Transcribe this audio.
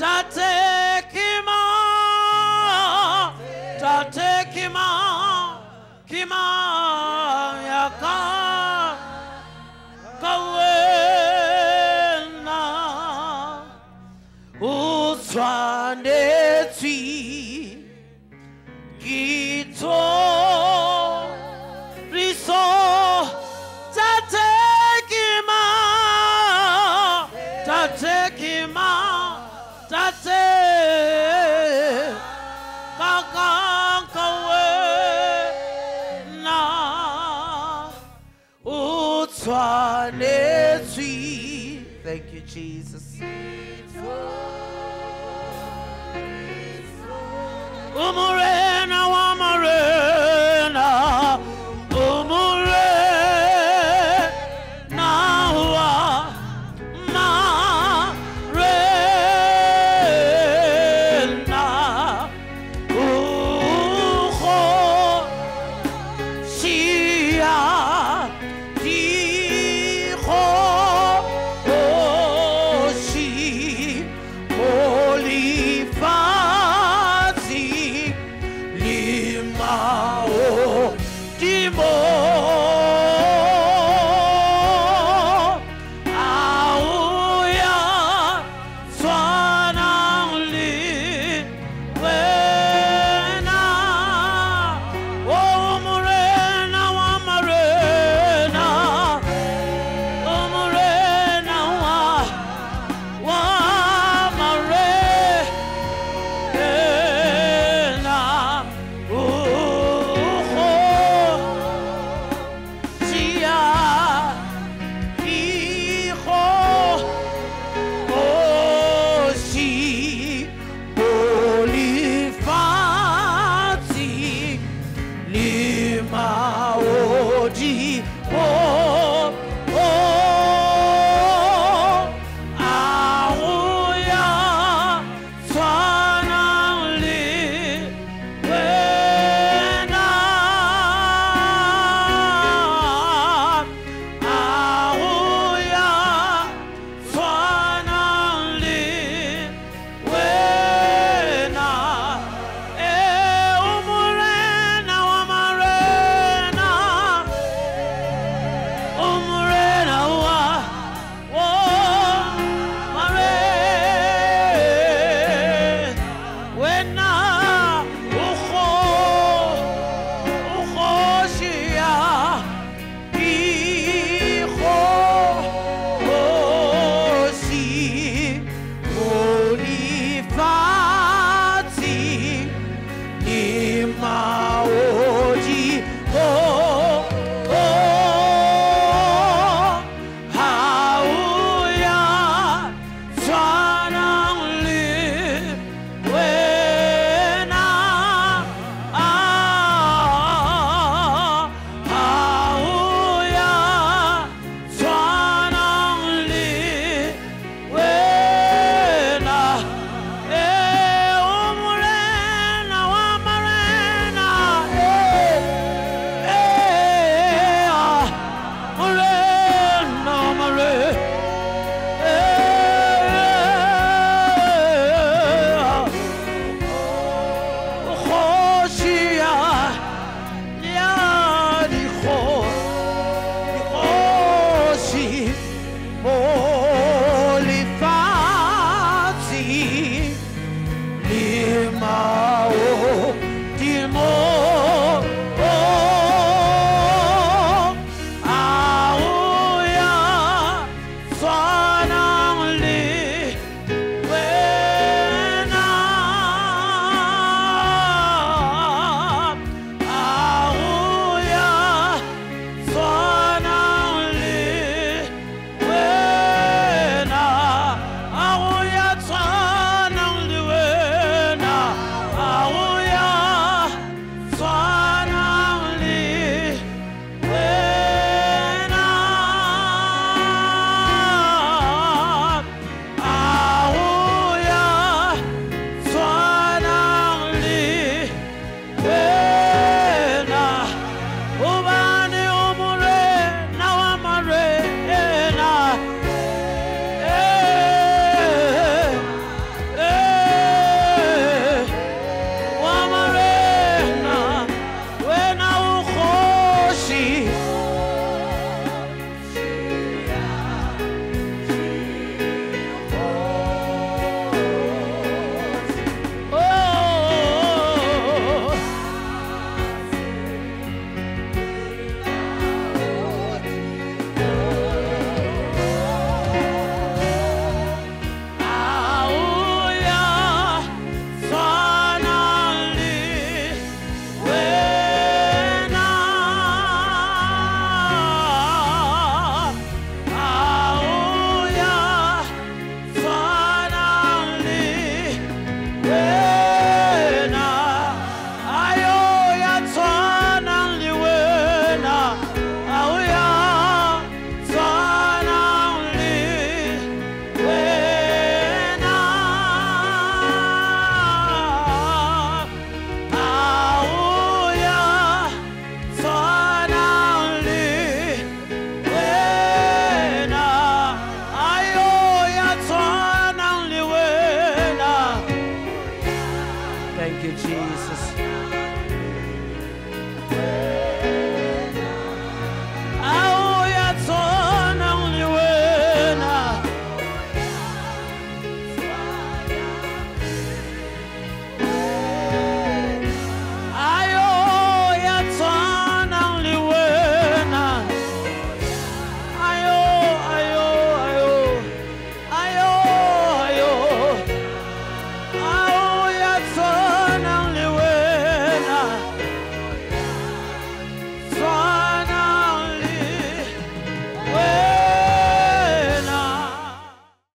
Tate kima, tate kima, kima yaka kawena utshwanetswe kitso riso tate kima, tate kima, tate utshwanetswe thank you jesus. Umurena